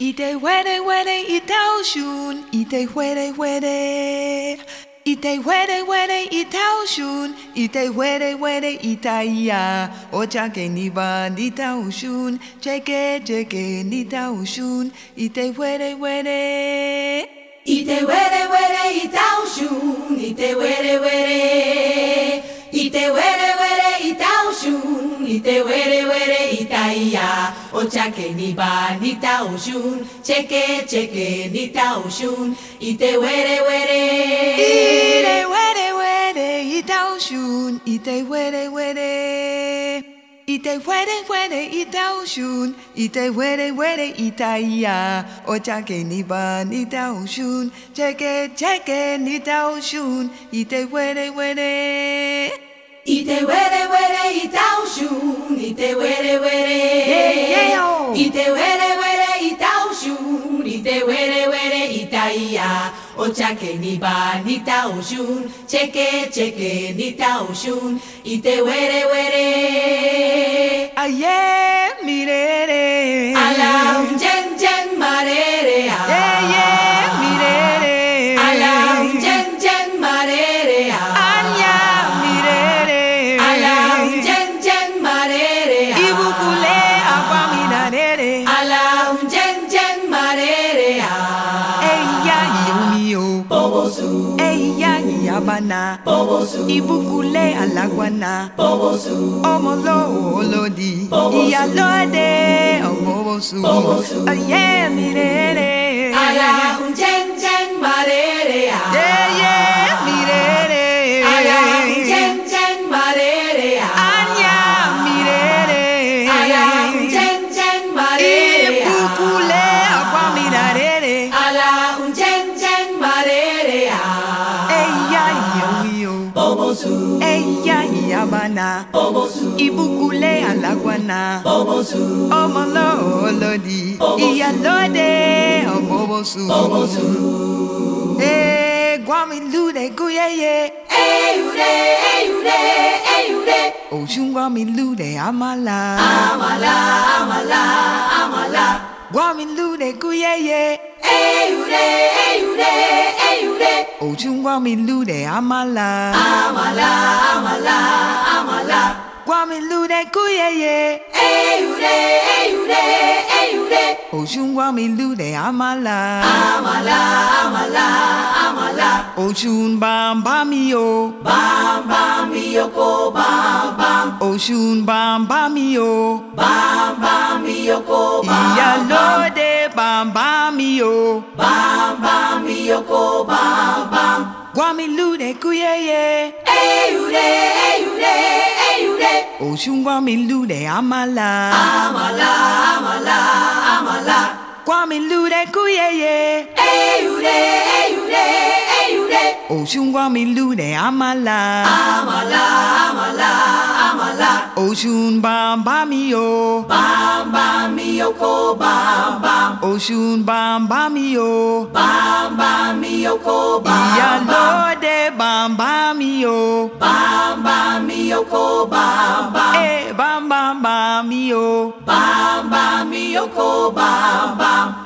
y te huele, huele, y te oshun, y te huele, huele. Y te huele, huele, y te oshun, y te huele, huele, y te ya. Ocha que ni va, ni te oshun, cheque, cheque, ni te oshun, y te huele, huele. Y te huele, huele, y te oshun, y te huele, huele. ite were were itaia ochake ni ba nita oshun. Cheke cheke nita oshun. Ite were were. Ite were were ita oshun. Ite were were. Ite were were ita oshun. Ite were were itaia ochake ni ba nita oshun. Cheke cheke nita oshun. Ite were were. ite were were itaushu ite were were. Ite were were itaushu ite were were itaia ochake ni ba ni taushu cheke cheke ni taushu ite were were. Aye mirere. Ala jen jen marere ah. Eya, yabana. bobosu, Ibukule, alaguana. bobosu, Omolo, olodi. Bobosu. Iyalode, omobosu. Bobosu, Eya, yabana. bobosu, Ibukule, alaguana. bobosu, Omolo, olodi. Bobosu. Iyalode, omobosu. bobosu. Eh, guamilude, guyeye. Eyure, eyure, eyure. Oshungwamilude, amala. Amala, amala, amala. Guamilude, guyeye. Eyure, eyure, eyure. Oshungwamilude, amala. Amala, amala, amala. Guamilude, guyeye. Eyure, eyure, eyure. Oshungwamilude, amala. Amala, amala, amala. Oshun bam bam yo. Bam, bam, yoko, bam, bam. Oshun bam bam yo. Bam, bam, yoko, bam, bam. Iyalode bam bam yo. Bam, bam, yoko, bam, bam. Guamilude, guyeye. Eyure, eyure, eyure. Oshungwamilude, amala. Amala, amala, amala. Guamilude, guyeye. Eyure, eyure, eyure. Oshungwamilude, amala. Amala, amala, amala. Oshun bam bam yo. Bam, bam, yoko, bam, bam. Oshun bam bam yo. Bam, bam, yoko, bam, bam. Iyalode bam bam yo. Bam, bam, yoko, bam, bam. Eh bam bam bam yo. Bam, bam, yoko, bam, bam.